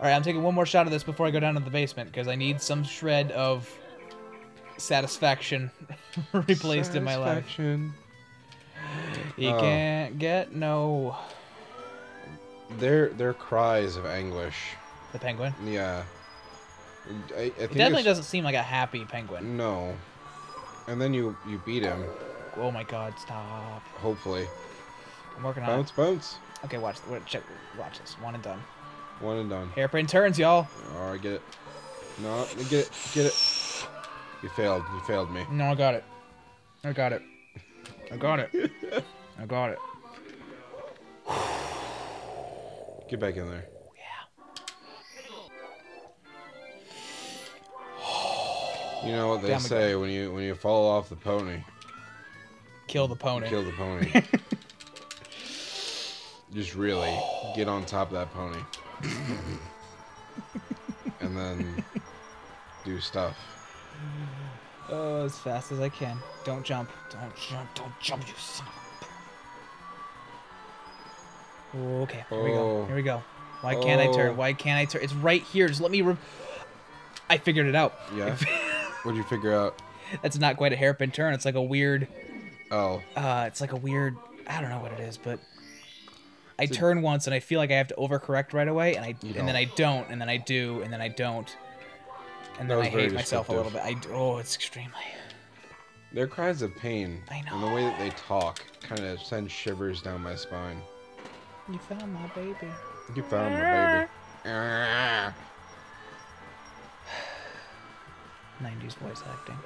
All right, I'm taking one more shot of this before I go down to the basement because I need some shred of satisfaction replaced in my life. Satisfaction. You Oh. can't get no Their their cries of anguish. the penguin. Yeah. I, I think It definitely doesn't seem like a happy penguin. No. And then you you beat him. Oh my god, stop. Hopefully. I'm working on Bounce, bounce. Okay, watch check watch this. One and done. One and done. Hairpin turns, y'all. All right, get it. No, get it, get it. You failed. You failed me. No, I got it. I got it. I got it. I got it. Get back in there. Yeah. You know what they we say when you when you fall off the pony, Kill the pony. kill the pony. Just really get on top of that pony, and then do stuff. Oh, as fast as I can. Don't jump. Don't jump. Don't jump, you son. Okay, here we go. Oh. Here we go. Why can't I Oh. turn? Why can't I turn? It's right here. Just let me... Re- I figured it out. Yeah. What'd you figure out? That's not quite a hairpin turn. It's like a weird... Oh, Uh, it's like a weird... I don't know what it is, but... I turn once and I feel like I have to overcorrect right away, and I You and then I don't. don't, and then I do, and then I don't, and then I hate myself a little bit. I oh, it's extremely. their cries of pain I and the way that they talk kind of sends shivers down my spine. You found my baby. You found my baby. 90s voice acting.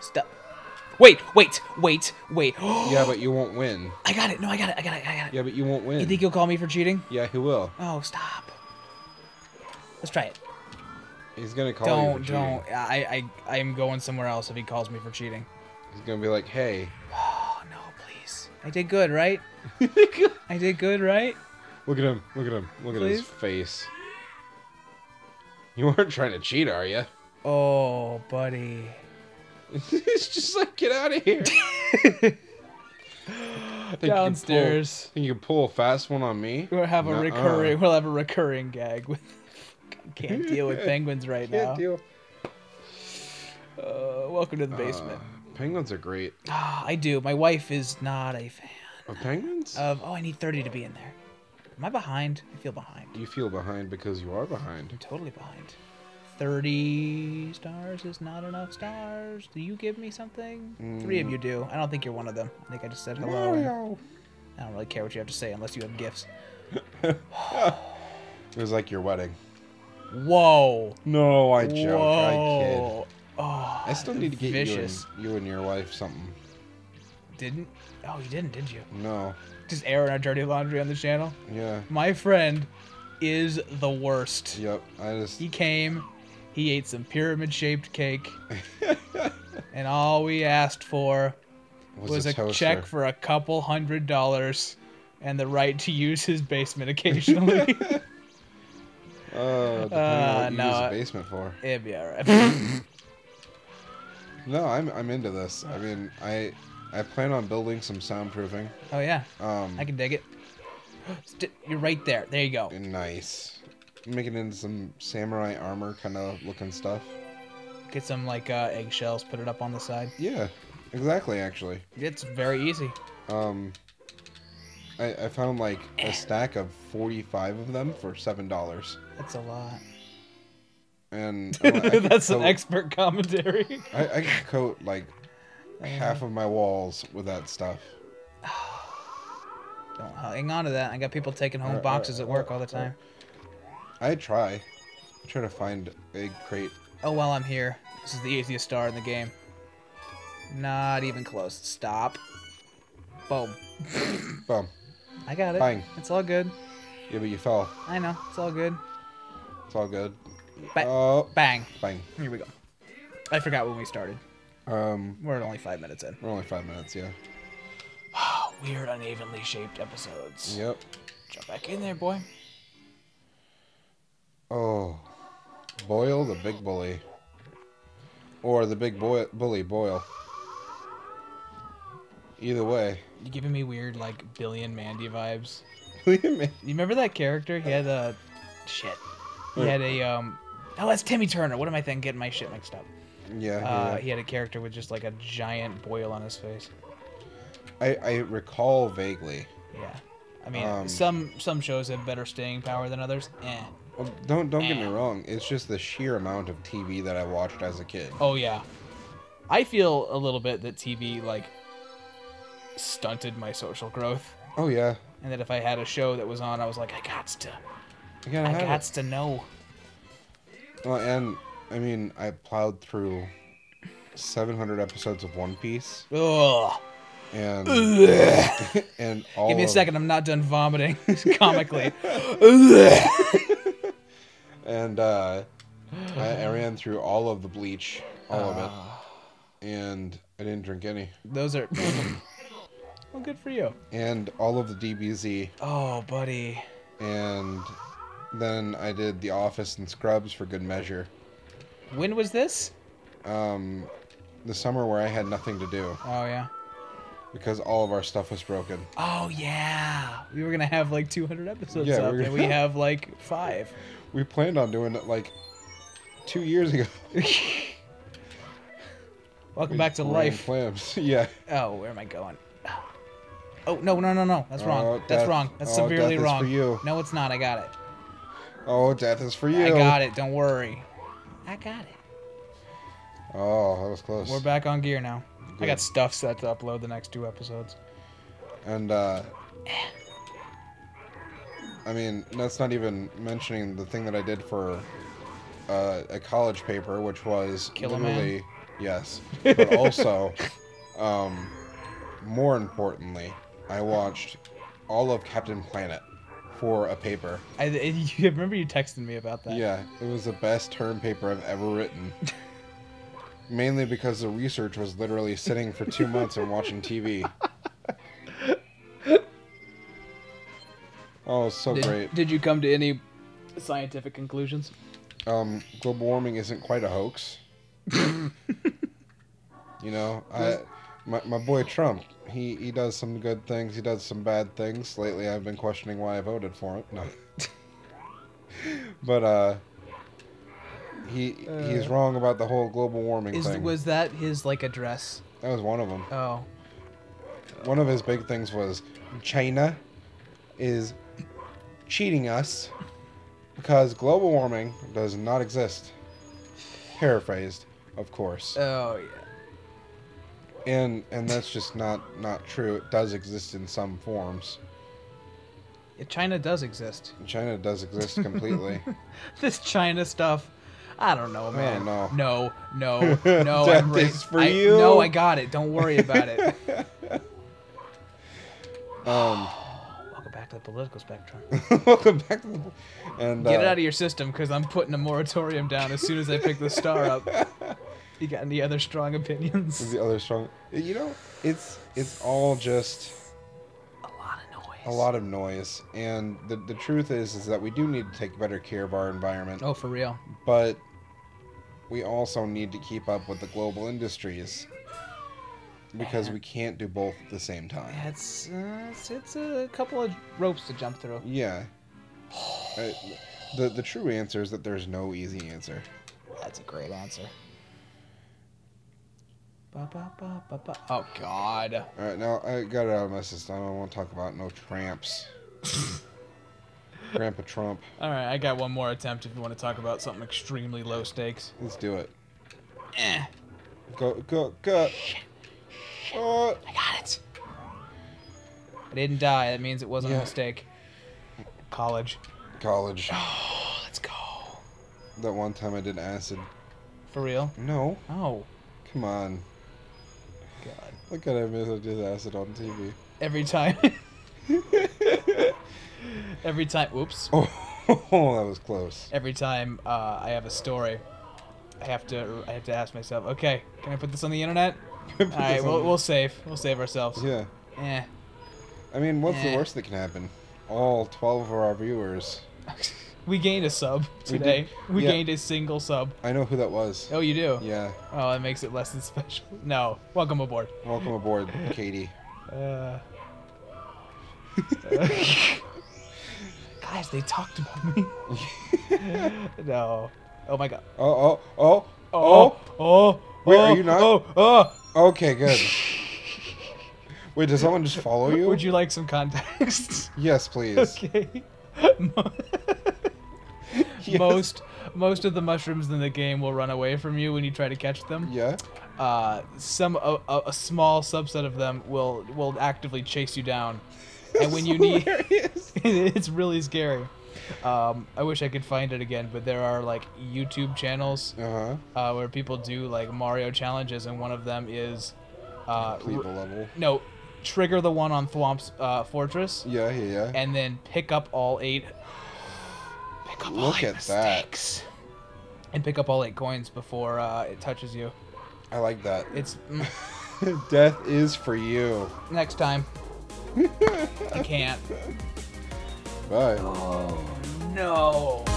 Stop. Wait, wait, wait, wait. Yeah, but you won't win. I got it. No, I got it. I got it. I got it. Yeah, but you won't win. You think he'll call me for cheating? Yeah, he will. Oh, stop. Let's try it. He's gonna call don't, you for cheating. don't. I, I, I am going somewhere else if he calls me for cheating. He's gonna be like, "Hey, Oh no, please. I did good, right? I did good, right? look at him! Look at him! Look at his face." You weren't trying to cheat, are you? Oh, buddy. it's just like, get out of here. Think you Downstairs. pull- Think you can pull a fast one on me? We'll have a Nuh-uh. recurring. We'll have a recurring gag with. Can't deal with penguins right now. Can't deal. Uh, welcome to the basement. Uh, penguins are great. Ah, I do. My wife is not a fan Of penguins? of. Oh, I need 30 to be in there. Am I behind? I feel behind. you feel behind because you are behind. I'm totally behind. 30 stars is not enough stars. Do you give me something? Three of you do. I don't think you're one of them. I think I just said hello. Mario. I don't really care what you have to say unless you have gifts. It was like your wedding. Whoa. No, I joke. I kid. Whoa. Oh, I still need to get vicious. you and, you and your wife something. Didn't? Oh, you didn't, did you? No. Just airing our dirty laundry on the channel. Yeah. My friend is the worst. Yep. I just. He came, he ate some pyramid shaped cake, and all we asked for was, was, a, toaster. check for a couple hundred dollars and the right to use his basement occasionally. Uh, depending Uh, you no, use the basement for. It'd be alright. No, I'm I'm into this. I mean, I I plan on building some soundproofing. oh yeah, Um, I can dig it. You're right there. There you go. nice. Making into some samurai armor kind of looking stuff. Get some like uh, eggshells, put it up on the side. Yeah, exactly. Actually, It's very easy. um, I I found like a stack of 45 of them for seven dollars, That's a lot. and I, I That's an expert commentary. I, I could coat like half of my walls with that stuff. Don't hang on to that. I got people taking home boxes at work all the time. I try. I try to find a crate. Oh, while I'm here, this is the easiest star in the game. Not even close. Stop. Boom. Boom. I got it. Bang. It's all good. Yeah, but you fell. I know. It's all good. It's all good. Ba- Oh, Bang. bang. Here we go. I forgot when we started. Um, We're only five minutes in. we're only five minutes. Yeah. Weird, unevenly shaped episodes. Yep. Jump back in there, boy. Oh, Boyle the big bully, or the big boy bully Boyle. Either way, You're giving me weird, like, Billy and Mandy vibes? Liam. Ma- You remember that character? He had a shit. He had a um. Oh, that's Timmy Turner. What am I thinking? Getting my shit mixed up. Yeah, Uh, yeah. he had a character with just like a giant boil on his face. I I recall vaguely. Yeah. I mean, Um, some some shows have better staying power than others. Eh. Well, don't don't get me wrong. It's just the sheer amount of TV that I watched as a kid. Oh yeah. I feel a little bit that TV like stunted my social growth, Oh yeah, and that if I had a show that was on, I was like, I got to, I got to know. Well, and I mean, I plowed through 700 episodes of One Piece, Ugh. and Ugh. and all. Give me a of- second. I'm not done vomiting comically. And uh, I, I ran through all of the Bleach, all of it, Ah. and I didn't drink any. Those are. well, good for you. And all of the DBZ, Oh, buddy. and then I did The Office and Scrubs for good measure. When was this? Um, the summer where I had nothing to do Oh yeah. because all of our stuff was broken. Oh yeah. We were gonna have like 200 episodes Yeah, up, we're and we have like five. We planned on doing it like two years ago. Welcome back to life. Clams. yeah. Oh, where am I going? Oh no no no no! That's wrong. Oh, That's wrong. That's oh, severely death is wrong. for you. No, it's not. I got it. Oh, death is for you. I got it. Don't worry. I got it. Oh, that was close. We're back on gear now. I got stuff set to upload the next two episodes. And uh I mean, that's not even mentioning the thing that I did for uh, a college paper, which was Kill literally yes, but also, um, more importantly, I watched all of Captain Planet for a paper. I, you remember you texted me about that. Yeah, it was the best term paper I've ever written. Mainly because the research was literally sitting for two months and watching TV. Oh, so Did, great. did you come to any scientific conclusions? Um, global warming isn't quite a hoax. you know, I, my, my boy Trump, he, he does some good things, he does some bad things. Lately, I've been questioning why I voted for him. No. but, uh, he he's Uh, wrong about the whole global warming Is thing. was that his like address? That was one of them. Oh, One of his big things was China is cheating us because global warming does not exist. Paraphrased, of course. oh yeah. And and that's just not not true. It does exist in some forms. Yeah, China does exist. China does exist completely. This China stuff, I don't know, man. know. No, no, no. That I'm right. is for I- you. No, I got it. Don't worry about it. um, Welcome back to the political spectrum. welcome back to the and Get it uh, out of your system, because I'm putting a moratorium down as soon as I pick the star up. You got any other strong opinions? the other strong. You know, it's it's all just A lot of noise. a lot of noise, and the the truth is is that we do need to take better care of our environment, Oh, for real. but we also need to keep up with the global industries because we can't do both at the same time. It's, uh, it's it's a couple of ropes to jump through. Yeah. The the true answer is that there's no easy answer. That's a great answer. Ba, ba, ba, ba, ba. Oh God. All right, now I got it out of my system. I don't want to talk about no tramps. Grandpa Trump. All right, I got one more attempt. If you want to talk about something extremely low stakes. Let's do it. Eh, Go go go. Oh. I got it. I didn't die. That means it wasn't Yeah. a mistake. College. College. Oh, let's go. That one time I did acid. For real? No, Oh, come on. God. Look at I miss I did acid on TV. Every time. Every time. Oops. Oh, that was close. Every time uh, I have a story, I have to I have to ask myself, okay, can I put this on the internet? All right, we'll, we'll save. We'll save ourselves. Yeah. Eh. I mean, what's Eh. the worst that can happen? All 12 of our viewers. we gained a sub today. did. We, Yeah. gained a single sub. I know who that was. Oh, you do? Yeah. Oh, that makes it less than special. No. Welcome aboard. Welcome aboard, Katie. Uh, Guys, they talked about me. no. Oh my god. Oh, oh, oh, Oh, oh. Wait, oh, are you not? Oh, oh. Okay, good. Wait, does someone just follow you? Would you like some context? Yes, please. okay. Yes. Most most of the mushrooms in the game will run away from you when you try to catch them. Yeah. Uh, some a, a, a small subset of them will will actively chase you down, and when you need, it's really scary. Um, I wish I could find it again, but there are like YouTube channels Uh huh. uh, where people do like Mario challenges, and one of them is, uh, Complete the level. no, trigger the one on Thwomp's uh, fortress, Yeah, yeah, yeah. and then pick up all eight. Pick up all Look eight at that. And pick up all eight coins before uh, it touches you. I like that. It's Death is for you. next time. I can't. Bye. Oh no.